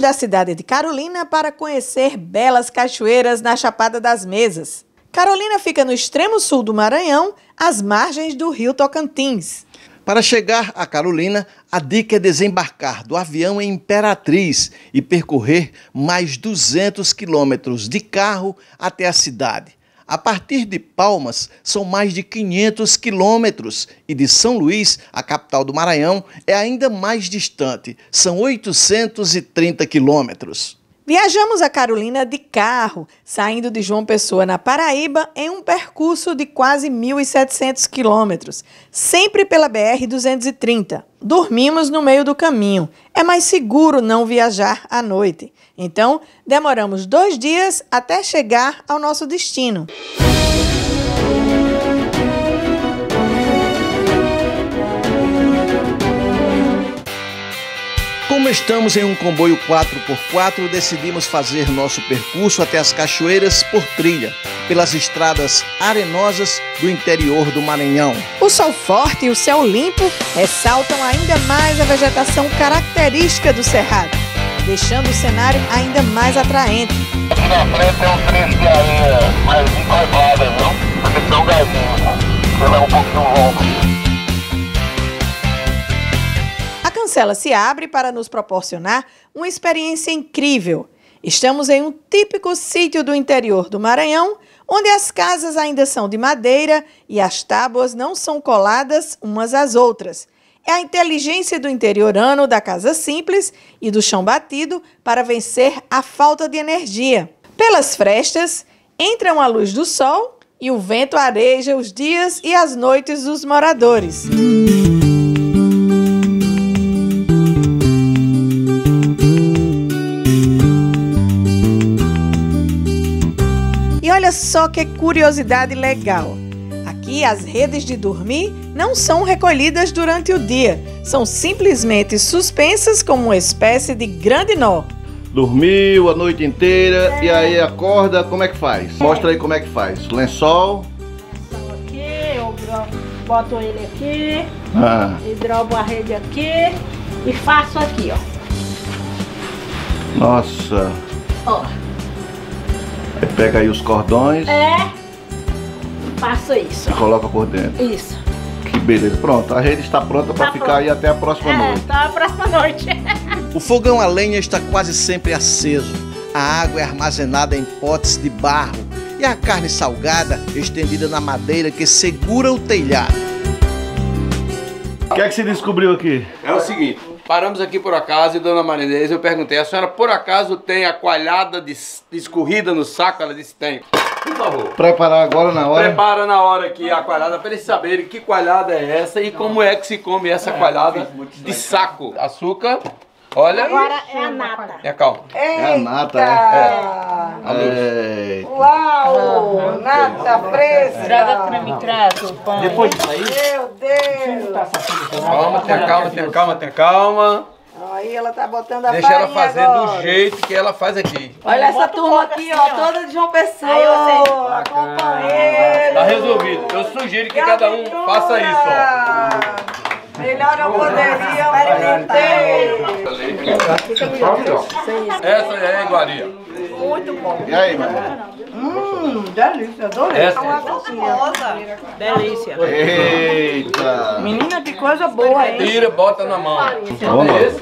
Da cidade de Carolina para conhecer belas cachoeiras na Chapada das Mesas. Carolina fica no extremo sul do Maranhão, às margens do rio Tocantins. Para chegar a Carolina, a dica é desembarcar do avião em Imperatriz e percorrer mais 200 quilômetros de carro até a cidade. A partir de Palmas, são mais de 500 quilômetros e de São Luís, a capital do Maranhão, é ainda mais distante, são 830 quilômetros. Viajamos a Carolina de carro, saindo de João Pessoa, na Paraíba, em um percurso de quase 1.700 quilômetros, sempre pela BR-230. Dormimos no meio do caminho. É mais seguro não viajar à noite. Então, demoramos dois dias até chegar ao nosso destino. Como estamos em um comboio 4x4, decidimos fazer nosso percurso até as cachoeiras por trilha, pelas estradas arenosas do interior do Maranhão. O sol forte e o céu limpo ressaltam ainda mais a vegetação característica do Cerrado, deixando o cenário ainda mais atraente. Aqui na frente é um trecho de areia mais encorpada, viu? Porque são galinhos, ela é um pouquinho longo. A cancela se abre para nos proporcionar uma experiência incrível. Estamos em um típico sítio do interior do Maranhão, onde as casas ainda são de madeira e as tábuas não são coladas umas às outras. É a inteligência do interiorano da casa simples e do chão batido para vencer a falta de energia. Pelas frestas, entram a luz do sol e o vento areja os dias e as noites dos moradores. E olha só que curiosidade legal. Aqui as redes de dormir não são recolhidas durante o dia, são simplesmente suspensas como uma espécie de grande nó. Dormiu a noite inteira e aí acorda, como é que faz? Mostra aí como é que faz. Lençol. aqui, eu boto ele aqui, Ah, e drobo a rede aqui e faço aqui, ó. nossa. Ó, pega aí os cordões é, faço isso, e coloca por dentro. Isso. Que beleza. Pronto, a rede está pronta para Tá ficar pronto. aí até a próxima É, noite. tá a próxima noite. O fogão a lenha está quase sempre aceso. A água é armazenada em potes de barro e a carne salgada estendida na madeira que segura o telhado. O que é que se descobriu aqui? É o seguinte, paramos aqui por acaso e Dona Marinês, eu perguntei, a senhora por acaso tem a coalhada de, de escorrida no saco? Ela disse, tem. Por favor. Preparar agora na hora. Prepara na hora aqui a coalhada para eles saberem que coalhada é essa e como é que se come essa coalhada de saco. Açúcar, olha. Agora é a nata. Tenha calma. É a nata, é. Eita. Uau! Nata fresca! Traga creme crasso, pão. Depois disso aí, Meu Deus! calma, tenha calma, tenha calma, tenha calma. Aí ela tá botando a Deixa ela fazer agora. do jeito que ela faz aqui. Olha essa um turma aqui, assim, ó, toda de João Pessoa. Aí você-. Tá resolvido. Eu sugiro que cada um faça isso, ó. Melhor não poderia experimentar. Essa é a iguaria. E aí, mano? Delícia, adorei. Essa Delícia. Eita. Menina, que coisa boa, hein? tira, bota na mão. Vamos lá. Eita.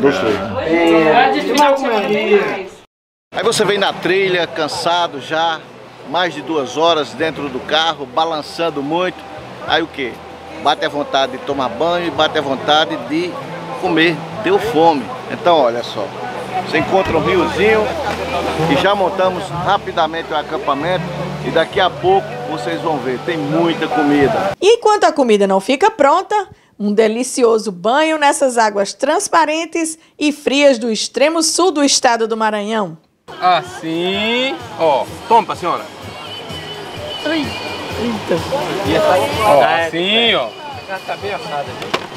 Gostei. Aí você vem na trilha, cansado já, mais de duas horas dentro do carro, balançando muito. Aí o que? Bate a vontade de tomar banho e bate a vontade de comer. Deu fome. Então olha só. Você encontra um riozinho e já montamos rapidamente o acampamento e daqui a pouco vocês vão ver, tem muita comida. E enquanto a comida não fica pronta, um delicioso banho nessas águas transparentes e frias do extremo sul do estado do Maranhão. Assim, ó. Toma pra senhora. E essa, ó, assim, ó. Já tá bem assada.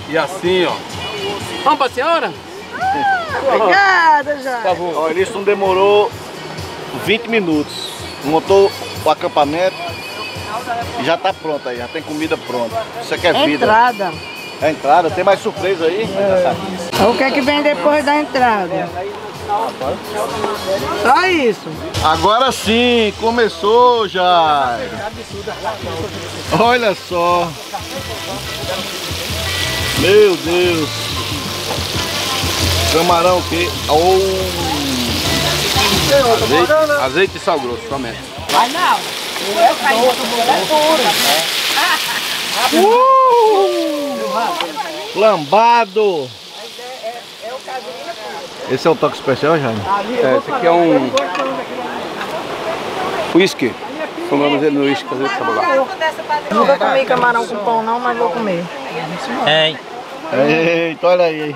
E assim, ó. Vamos pra senhora? Obrigada, já. Por favor. Olha, isso não demorou 20 minutos. Montou o acampamento, E já tá pronto aí, já tem comida pronta. Isso aqui é vida. Entrada. É entrada, tem mais surpresa aí? O que é que vem depois da entrada? Só isso. Agora sim, começou já. Olha só. Meu Deus. Camarão que. Oh. Azeite, azeite e sal grosso, somente. Vai não. Lambado. Esse é o toque especial, Jaime? É, esse aqui é um whisky. Tomamos ele no whisky, fazer esse sabor lá. Nunca comi camarão com pão não, mas vou comer. Eita, olha aí.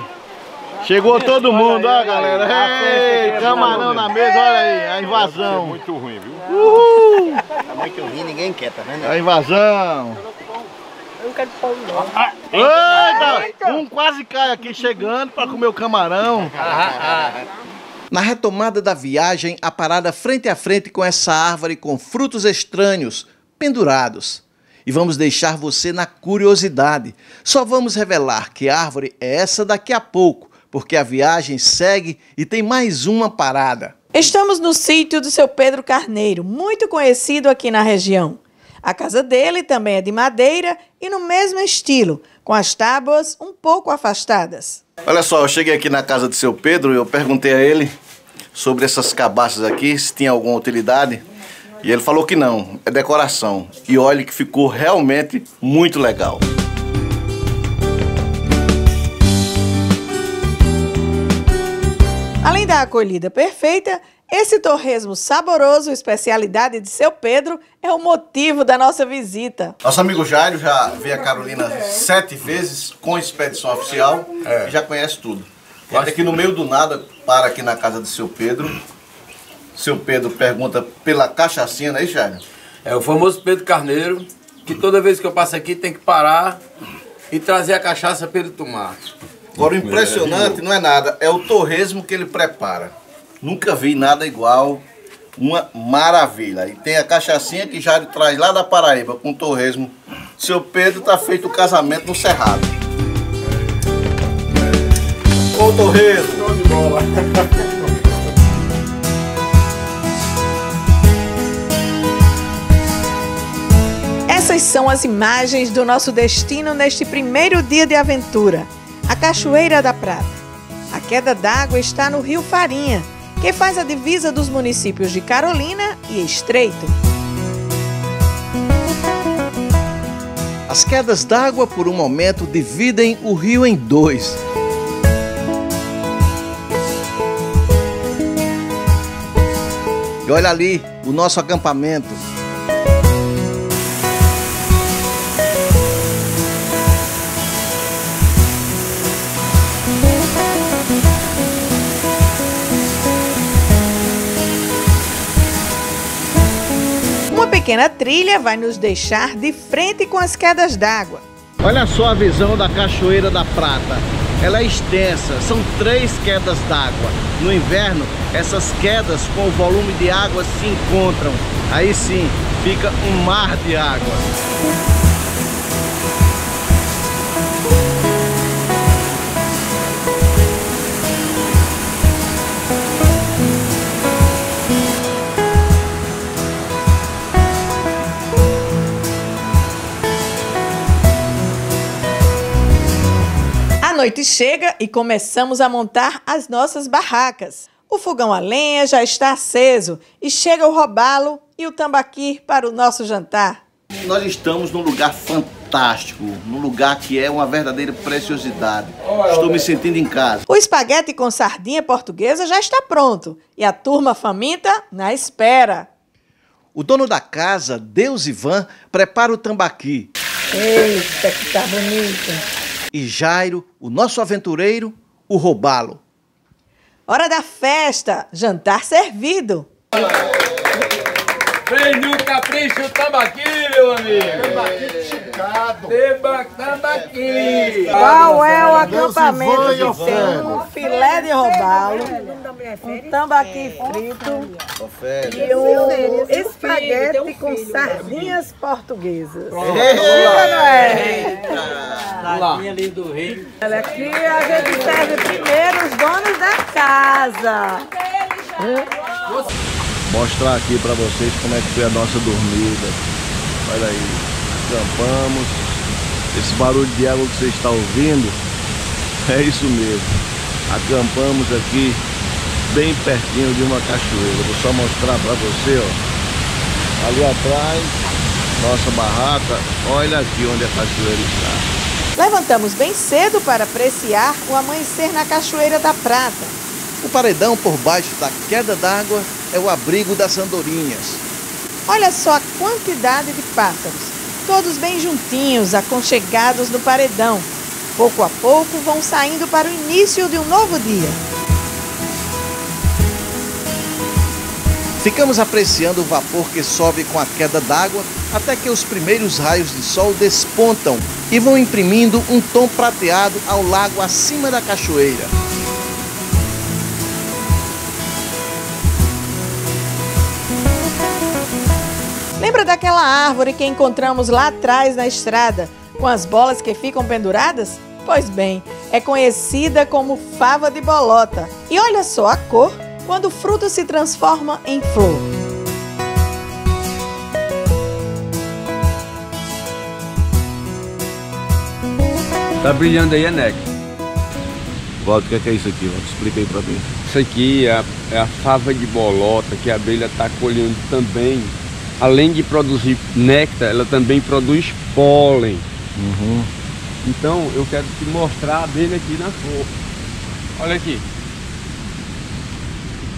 Chegou todo mundo, ó galera. Ei, camarão na mesa, olha aí, a invasão. Muito ruim, viu? Tá muito ruim, ninguém quer, tá vendo? A invasão. Eu não quero pão não. Eita, um quase cai aqui chegando para comer o camarão. Na retomada da viagem, a parada frente a frente com essa árvore com frutos estranhos, pendurados. E vamos deixar você na curiosidade. Só vamos revelar que árvore é essa daqui a pouco, porque a viagem segue e tem mais uma parada. Estamos no sítio do seu Pedro Carneiro, muito conhecido aqui na região. A casa dele também é de madeira e no mesmo estilo, com as tábuas um pouco afastadas. Olha só, eu cheguei aqui na casa do seu Pedro e eu perguntei a ele sobre essas cabaças aqui, se tinha alguma utilidade. E ele falou que não, é decoração. E olha que ficou realmente muito legal. Além da acolhida perfeita, esse torresmo saboroso, especialidade de seu Pedro, é o motivo da nossa visita. Nosso amigo Jairo já veio a Carolina sete vezes com expedição oficial e já conhece tudo. Ele aqui no meio do nada, para aqui na casa do seu Pedro. Seu Pedro pergunta pela cachaçinha, não é isso, Jairo? É o famoso Pedro Carneiro, que toda vez que eu passo aqui tem que parar e trazer a cachaça para ele tomar. Agora o impressionante não é nada, é o torresmo que ele prepara. Nunca vi nada igual, uma maravilha. E tem a cachaçinha que Jairo traz lá da Paraíba com torresmo. Seu Pedro tá feito o casamento no Cerrado. Com o torresmo. Essas são as imagens do nosso destino neste primeiro dia de aventura, a Cachoeira da Prata. A queda d'água está no Rio Farinha, que faz a divisa dos municípios de Carolina e Estreito. As quedas d'água, por um momento, dividem o rio em dois. E olha ali o nosso acampamento. Pequena trilha vai nos deixar de frente com as quedas d'água. Olha só a visão da Cachoeira da Prata. Ela é extensa, são três quedas d'água. No inverno, essas quedas com o volume de água se encontram. Aí sim, fica um mar de água. Noite chega e começamos a montar as nossas barracas. O fogão a lenha já está aceso e chega o robalo e o tambaqui para o nosso jantar. Nós estamos num lugar fantástico, num lugar que é uma verdadeira preciosidade. Estou me sentindo em casa. O espaguete com sardinha portuguesa já está pronto e a turma faminta na espera. O dono da casa, Deus Ivan, prepara o tambaqui. Eita, que tá bonito. E Jairo, o nosso aventureiro, o robalo. Hora da festa, jantar servido. Vem no capricho tambaqui, meu amigo! Teba- Tambaqui! Qual é o acampamento que tem um filé de robalo, um tambaqui frito Confere. e um espaguete com sardinhas portuguesas. Ladinha ali do rei. Olha aqui a gente serve primeiro os donos da casa. Mostrar aqui pra vocês como é que foi a nossa dormida. Olha aí, acampamos. Esse barulho de água que você está ouvindo é isso mesmo. Acampamos aqui bem pertinho de uma cachoeira. Vou só mostrar pra você, ó. Ali atrás, nossa barraca. Olha aqui onde a cachoeira está. Levantamos bem cedo para apreciar o amanhecer na Cachoeira da Prata. O paredão por baixo da queda d'água é o abrigo das andorinhas. Olha só a quantidade de pássaros, todos bem juntinhos, aconchegados no paredão. Pouco a pouco vão saindo para o início de um novo dia. Ficamos apreciando o vapor que sobe com a queda d'água até que os primeiros raios de sol despontam e vão imprimindo um tom prateado ao lago acima da cachoeira. Lembra daquela árvore que encontramos lá atrás na estrada, com as bolas que ficam penduradas? Pois bem, é conhecida como fava de bolota. E olha só a cor quando o fruto se transforma em flor. Tá brilhando aí, néctar. Walter, o que é, que é isso aqui? Walter? Explica aí pra mim. Isso aqui é a, é a fava de bolota que a abelha está colhendo também. Além de produzir néctar, ela também produz pólen. Uhum. Então eu quero te mostrar a abelha aqui na flor. Olha aqui.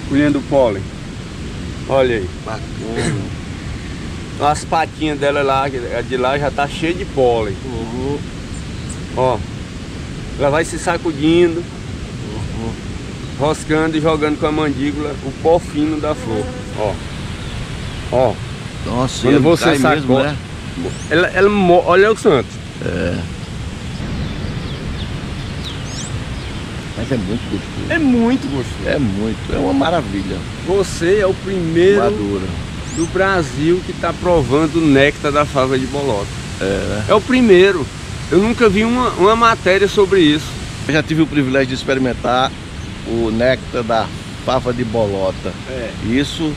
Colhendo pólen. Olha aí. Bacana. As patinhas dela lá, a de lá já tá cheia de pólen. Uhum. Ó. Ela vai se sacudindo, roscando e jogando com a mandíbula o pó fino da flor. Ó. Ó. Nossa, Quando você cai sacode, mesmo, né? ela, ela olha o santo. É. Mas é muito gostoso. É muito gostoso. É muito, é uma maravilha. Você é o primeiro Madura. do Brasil que está provando o néctar da fava de bolota. É, né? É o primeiro. Eu nunca vi uma, uma matéria sobre isso. Eu já tive o privilégio de experimentar o néctar da fava de bolota. É. Isso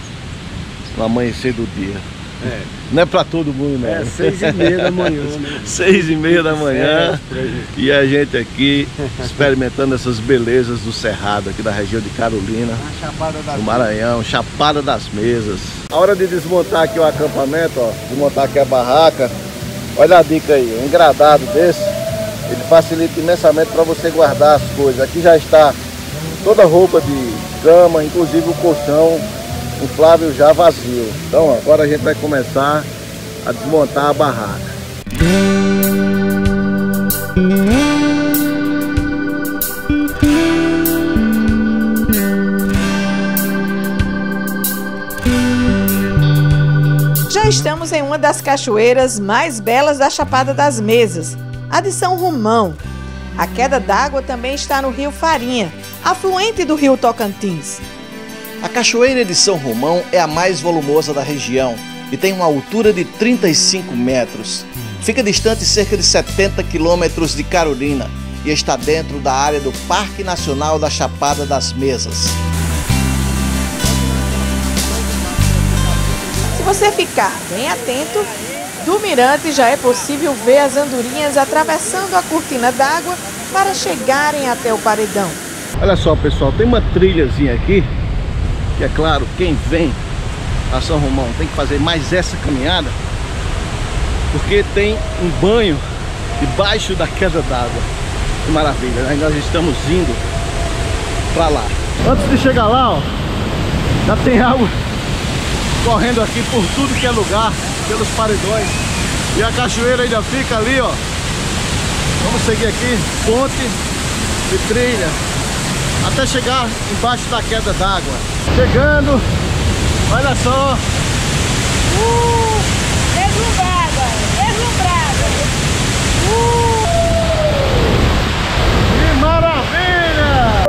no amanhecer do dia. É. Não é pra todo mundo, não. É seis e meia da manhã, né? Seis e meia da manhã. É. E a gente aqui experimentando essas belezas do Cerrado aqui da região de Carolina, do Maranhão, Chapada das Mesas. A hora de desmontar aqui o acampamento, ó, desmontar aqui a barraca. Olha a dica aí, um engradado desse, ele facilita imensamente para você guardar as coisas. Aqui já está toda a roupa de cama, inclusive o colchão inflável já vazio. Então agora a gente vai começar a desmontar a barraca. Estamos em uma das cachoeiras mais belas da Chapada das Mesas, a de São Romão. A queda d'água também está no rio Farinha, afluente do rio Tocantins. A Cachoeira de São Romão é a mais volumosa da região e tem uma altura de 35 metros. Fica distante cerca de 70 quilômetros de Carolina e está dentro da área do Parque Nacional da Chapada das Mesas. Você ficar bem atento, do mirante já é possível ver as andorinhas atravessando a cortina d'água para chegarem até o paredão. Olha só pessoal, tem uma trilhazinha aqui que é claro, quem vem a São Romão tem que fazer mais essa caminhada porque tem um banho debaixo da queda d'água. Que maravilha, né? nós estamos indo para lá. Antes de chegar lá, ó, já tem água correndo aqui por tudo que é lugar, pelos paredões. E a cachoeira ainda fica ali, ó. Vamos seguir aqui, ponte de trilha, até chegar embaixo da queda d'água. Chegando, olha só. Uh, Deslumbrada, deslumbrada. que maravilha!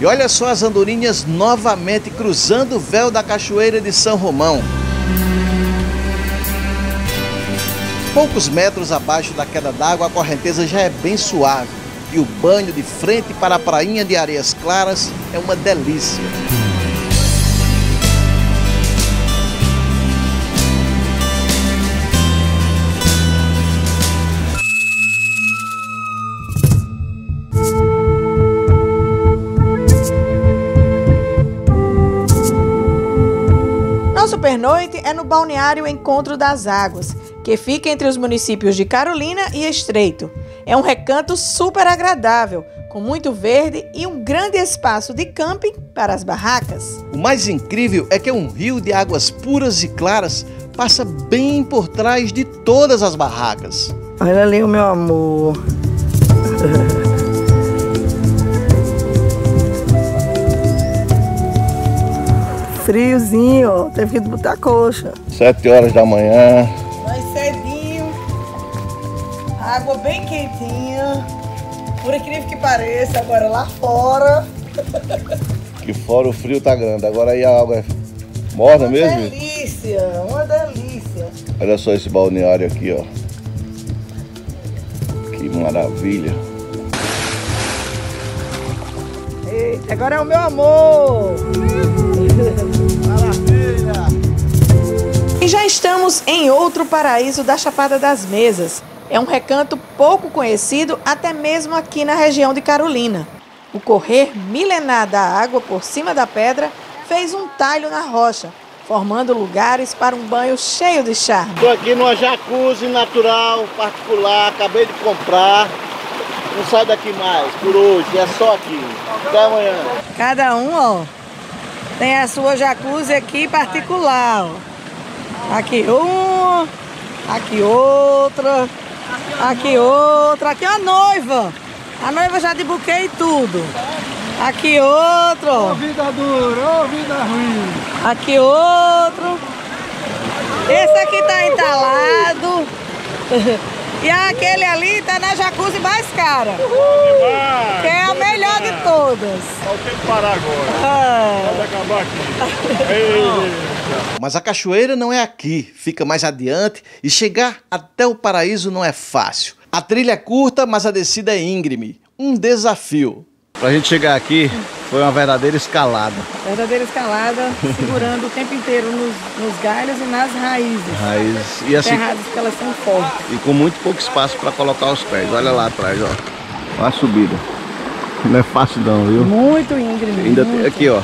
E olha só as andorinhas novamente cruzando o véu da cachoeira de São Romão. Poucos metros abaixo da queda d'água, a correnteza já é bem suave e o banho de frente para a prainha de areias claras é uma delícia. Pernoite é no balneário Encontro das Águas, que fica entre os municípios de Carolina e Estreito. É um recanto super agradável, com muito verde e um grande espaço de camping para as barracas. O mais incrível é que um rio de águas puras e claras passa bem por trás de todas as barracas. Olha ali o meu amor. Friozinho, ó. Teve que botar coxa. Sete horas da manhã. Mais cedinho. Água bem quentinha. Por incrível que pareça, agora lá fora. Que fora o frio tá grande. Agora aí a água é morna mesmo? Delícia, uma delícia. Olha só esse balneário aqui, ó. Que maravilha. Agora é o meu amor. E já estamos em outro paraíso da Chapada das Mesas. É um recanto pouco conhecido até mesmo aqui na região de Carolina. O correr milenar da água por cima da pedra fez um talho na rocha, formando lugares para um banho cheio de charme. Estou aqui numa jacuzzi natural, particular, acabei de comprar. Não sai daqui mais por hoje, é só aqui. Até amanhã. Cada um, ó, tem a sua jacuzzi aqui particular, ó. Aqui uma, aqui outra, aqui outra, aqui a noiva. A noiva já de buquê e tudo. Aqui outro. ó. Ô vida dura, ô vida ruim. Aqui outro. Esse aqui tá entalado. E aquele ali tá na jacuzzi mais cara. Que é a melhor de todas. Só tem que parar agora. Ah. Pode acabar aqui. Ei. Mas a cachoeira não é aqui, fica mais adiante e chegar até o paraíso não é fácil. A trilha é curta, mas a descida é íngreme. Um desafio. Pra gente chegar aqui, foi uma verdadeira escalada. Verdadeira escalada, segurando o tempo inteiro nos, nos galhos e nas raízes. Raiz. E assim, Terradas que elas são fortes. e com muito pouco espaço para colocar os pés. Olha lá atrás, ó. Olha a subida. Não é fácil não, viu? Muito íngreme. Ainda tem muito. aqui, ó.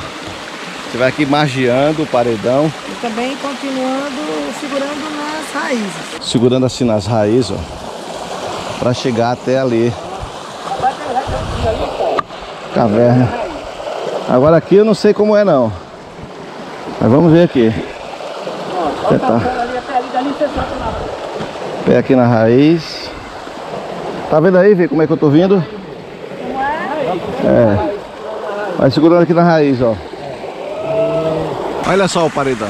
Você vai aqui margeando o paredão, E também continuando segurando nas raízes. segurando assim nas raízes, ó. Pra chegar até ali. Caverna. Agora aqui eu não sei como é não. Mas vamos ver aqui. Tentar. Pé aqui na raiz. Tá vendo aí, vê como é que eu tô vindo? É. Vai segurando aqui na raiz, ó. Olha só o paredão.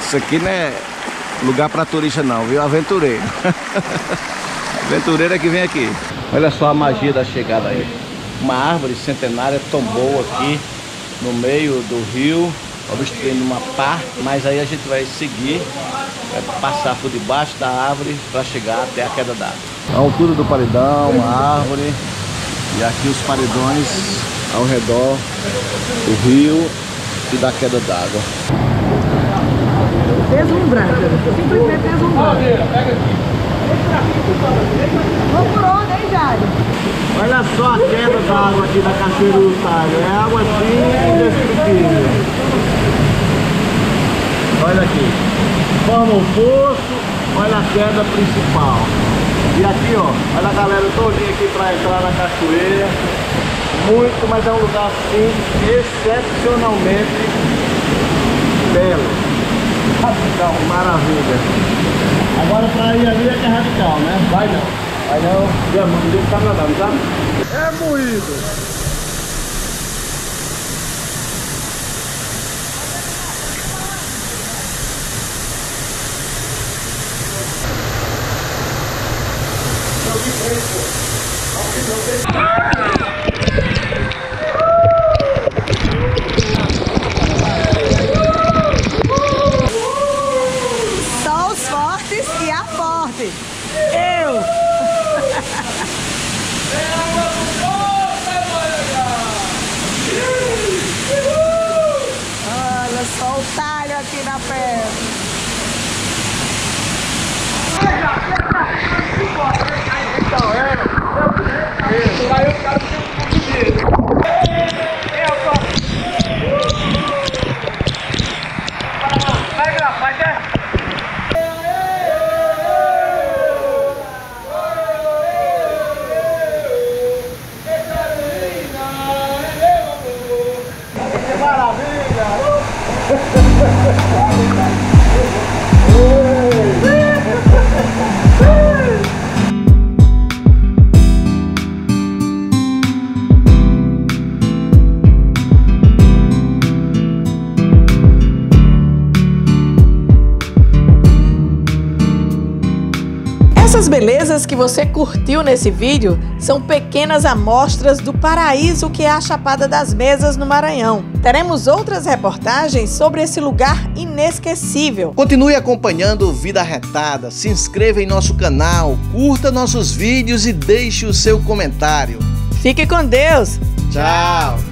Isso aqui não é lugar para turista não, viu? Aventureiro. Aventureiro é que vem aqui. Olha só a magia da chegada aí. Uma árvore centenária tombou aqui no meio do rio, obstruindo uma parte, mas aí a gente vai seguir, vai passar por debaixo da árvore para chegar até a queda d'água. A altura do paredão, uma árvore e aqui os paredões ao redor do rio e da queda d'água. Deslumbrante. Simplesmente deslumbrante. Vamos por onde, Olha só a queda d'água aqui da Cachoeira do Talho. É água assim indestrutível. Olha aqui. Forma o poço, olha a queda principal. E aqui, ó, olha a galera todinha aqui para entrar na cachoeira. Muito, mas é um lugar assim excepcionalmente belo. Radical, maravilha. Agora pra ir ali é que é radical, né? Vai não. Vai não. Já, mano, deixa tá nadando, tá? É moído. só o talho aqui na pedra. Essas belezas que você curtiu nesse vídeo são pequenas amostras do paraíso que é a Chapada das Mesas no Maranhão. Teremos outras reportagens sobre esse lugar inesquecível. Continue acompanhando Vida Retada, se inscreva em nosso canal, curta nossos vídeos e deixe o seu comentário. Fique com Deus! Tchau!